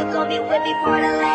you gon' be with me for the life.